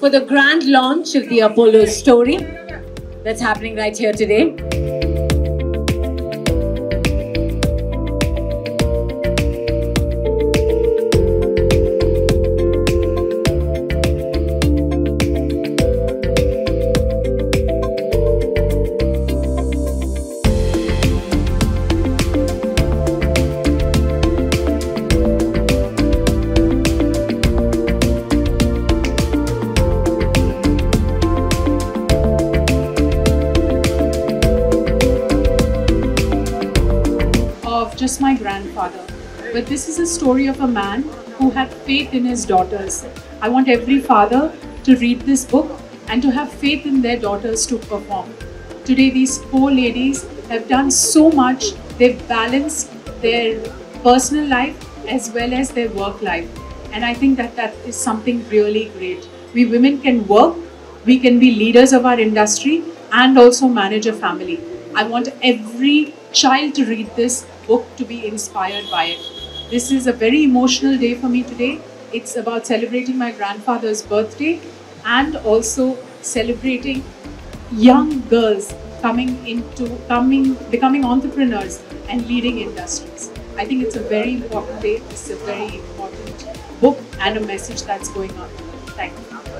for the grand launch of the Apollo story that's happening right here today. Just my grandfather. But this is a story of a man who had faith in his daughters. I want every father to read this book and to have faith in their daughters to perform. Today, these four ladies have done so much. They've balanced their personal life as well as their work life. And I think that that is something really great. We women can work, we can be leaders of our industry, and also manage a family. I want every child to read this book to be inspired by it. This is a very emotional day for me today. It's about celebrating my grandfather's birthday and also celebrating young girls coming into coming becoming entrepreneurs and leading industries. I think it's a very important day. It's a very important book and a message that's going on. Thank you.